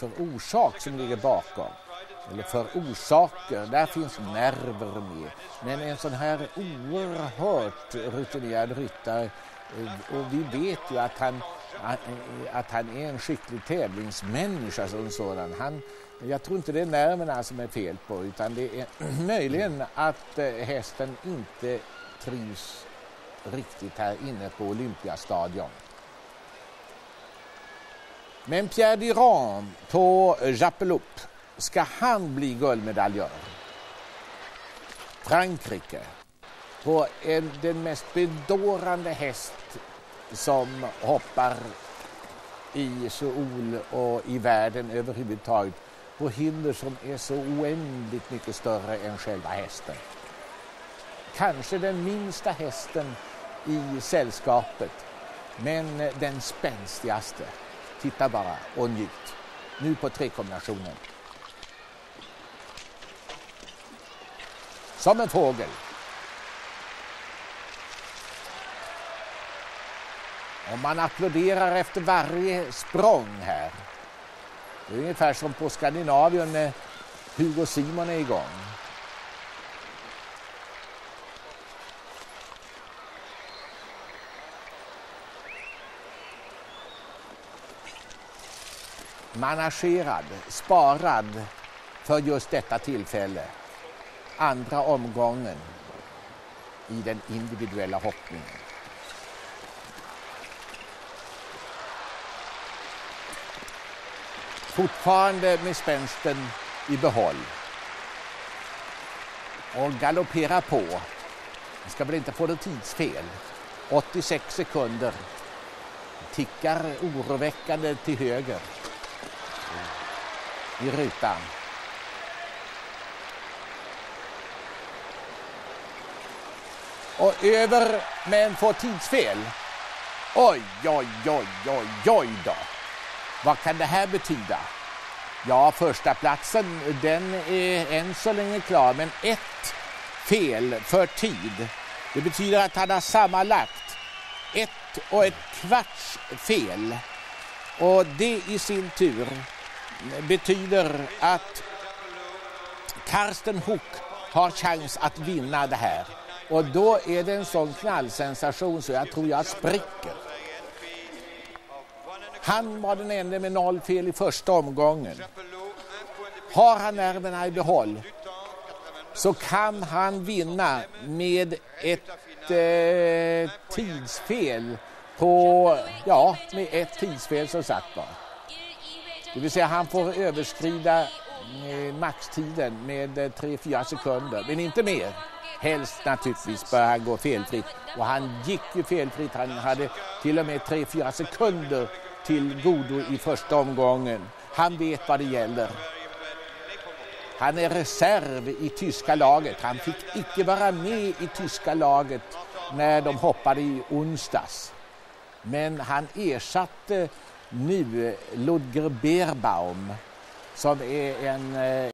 för orsak som ligger bakom. Eller för orsaker, där finns nerver med. Men en sån här oerhört rutinerad ryttare eh, och vi vet ju att han, eh, att han är en skicklig tävlingsmänniska som sådan. Han, jag tror inte det är nerverna som är fel på utan det är möjligen att eh, hästen inte trivs riktigt här inne på Olympiastadion. Men Pierre Durand på eh, Jappeloup, ska han bli guldmedaljör? Frankrike, på en, den mest bedårande häst som hoppar i Seoul och i världen överhuvudtaget på hinder som är så oändligt mycket större än själva hästen. Kanske den minsta hästen i sällskapet, men eh, den spänstigaste. Titta bara och njut. Nu på trekombinationen. Som en fågel. Och man applåderar efter varje språng här. Det är ungefär som på Skandinavien när Hugo Simon är igång. Managerad, sparad för just detta tillfälle. Andra omgången i den individuella hoppningen. Fortfarande med spänsten i behåll. Och galopperar på. Jag ska väl inte få något tidsfel. 86 sekunder. Tickar oroväckande till höger i rutan. Och över men får tidsfel. Oj, oj, oj, oj, oj då. Vad kan det här betyda? Ja, första platsen den är än så länge klar, men ett fel för tid. Det betyder att han har sammanlagt ett och ett kvarts fel. Och det i sin tur betyder att Karsten Hook har chans att vinna det här. Och då är det en sån knallsensation så jag tror jag spricker. Han var den enda med noll fel i första omgången. Har han nerverna i behåll så kan han vinna med ett eh, tidsfel på, ja, med ett tidsfel som sagt var. Det vill säga han får överskrida eh, maxtiden med eh, 3-4 sekunder, men inte mer. Helst naturligtvis bör han gå felfritt. Och han gick ju felfritt. Han hade till och med 3-4 sekunder till godo i första omgången. Han vet vad det gäller. Han är reserv i tyska laget. Han fick icke vara med i tyska laget när de hoppade i onsdags. Men han ersatte nu Ludger Beerbaum som är en eh,